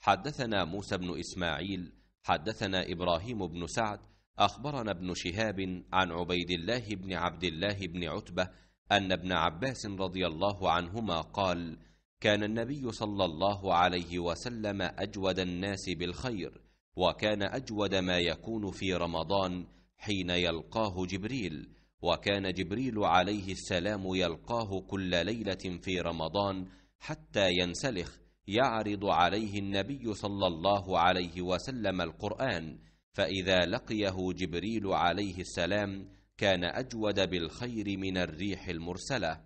حدثنا موسى بن إسماعيل حدثنا إبراهيم بن سعد أخبرنا ابن شهاب عن عبيد الله بن عبد الله بن عتبة أن ابن عباس رضي الله عنهما قال كان النبي صلى الله عليه وسلم أجود الناس بالخير وكان أجود ما يكون في رمضان حين يلقاه جبريل وكان جبريل عليه السلام يلقاه كل ليلة في رمضان حتى ينسلخ يعرض عليه النبي صلى الله عليه وسلم القرآن فإذا لقيه جبريل عليه السلام كان أجود بالخير من الريح المرسلة.